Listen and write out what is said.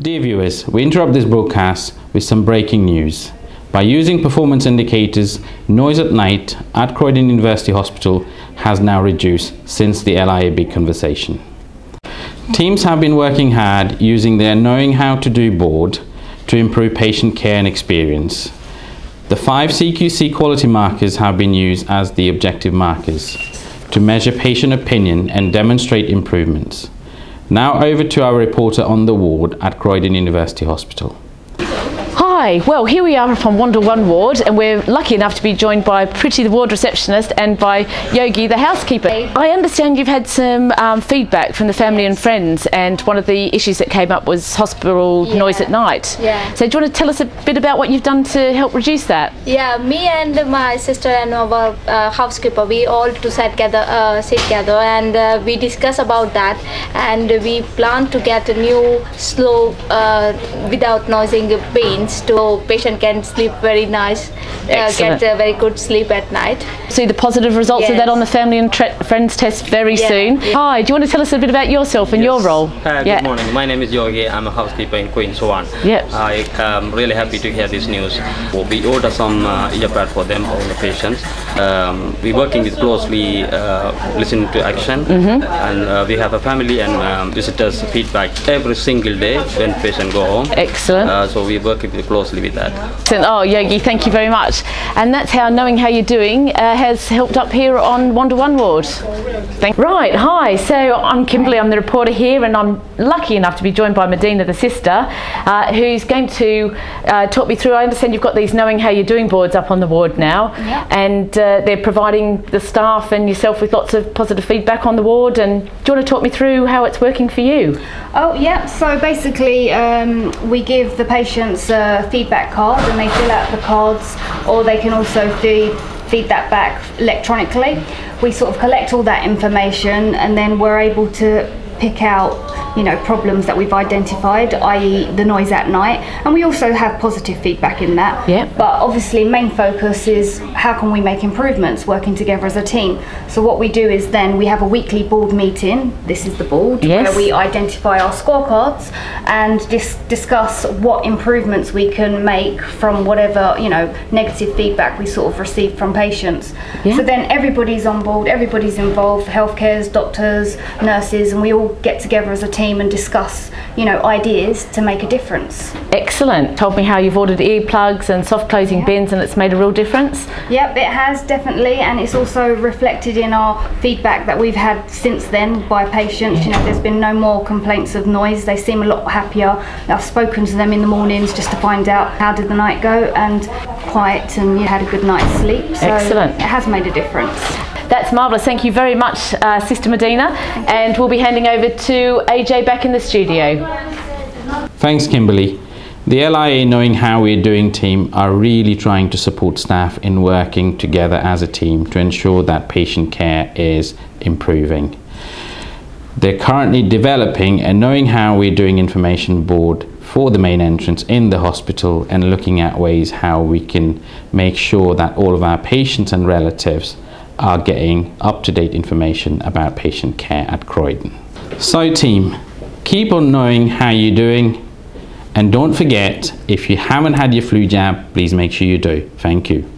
Dear viewers, we interrupt this broadcast with some breaking news. By using performance indicators, noise at night at Croydon University Hospital has now reduced since the LIAB conversation. Teams have been working hard using their Knowing How to Do board to improve patient care and experience. The five CQC quality markers have been used as the objective markers to measure patient opinion and demonstrate improvements. Now over to our reporter on the ward at Croydon University Hospital. Hi, well here we are from Wonder One ward and we're lucky enough to be joined by Preeti the ward receptionist and by Yogi the housekeeper. I understand you've had some um, feedback from the family and friends and one of the issues that came up was hospital Yeah. noise at night. Yeah. So do you want to tell us a bit about what you've done to help reduce that? Yeah, me and my sister and our uh, housekeeper, we all to sit together, uh, sit together, and uh, we discuss about that, and we plan to get a new slow, uh, without noising beans, to patient can sleep very nice, uh, get a very good sleep at night. See the positive results of that on the family and tre- friends test very Yeah. soon. Hi, do you want to tell us a bit about yourself and your Yes. role? Hi, Yeah. good morning. My name is Yogi. I'm a housekeeper in Queen Swan. Yep. I am really happy to hear this news. We order some uh, earpad for them, all the patients. Um, we're working with closely, uh, listening into action, Mm-hmm. and uh, we have a family and um, visitors feedback every single day when patients go home. Excellent. Uh, so we work with- closely with that. Excellent. Oh, Yogi, thank you very much. And that's how knowing how you're doing uh, has helped up here on Wonder One Ward. Thank right, hi. So I'm Kimberly, I'm the reporter here, and I'm lucky enough to be joined by Medina, the sister, uh, who's going to uh, talk me through. I understand you've got these knowing how you're doing boards up on the ward now, Yeah. and uh, they're providing the staff and yourself with lots of positive feedback on the ward. And do you want to talk me through how it's working for you? Oh, yeah. So basically, um, we give the patients feedback card and they fill out the cards, or they can also feed, feed that back electronically. We sort of collect all that information and then we're able to pick out you know problems that we've identified i.e. the noise at night and we also have positive feedback in that Yeah. but obviously main focus is how can we make improvements working together as a team so what we do is then we have a weekly board meeting this is the board Yes. where we identify our scorecards and dis- discuss what improvements we can make from whatever you know negative feedback we sort of receive from patients Yeah. so then everybody's on board everybody's involved healthcare's doctors nurses and we all get together as a team and discuss you know ideas to make a difference Excellent. Told me how you've ordered earplugs and soft closing Yeah. bins, and it's made a real difference. Yep, it has definitely, and it's also reflected in our feedback that we've had since then by patients. You know, there's been no more complaints of noise. They seem a lot happier. I've spoken to them in the mornings just to find out how did the night go, and quiet, and you had a good night's sleep. So Excellent. It has made a difference. That's marvellous. Thank you very much, uh, Sister Medina. And we'll be handing over to AJ back in the studio. Thanks, Kimberly. The LIA Knowing How We're Doing team are really trying to support staff in working together as a team to ensure that patient care is improving. They're currently developing a Knowing How We're Doing information board for the main entrance in the hospital and looking at ways how we can make sure that all of our patients and relatives are getting up to date information about patient care at Croydon. So, team, keep on knowing how you're doing and don't forget, if you haven't had your flu jab, please make sure you do. Thank you.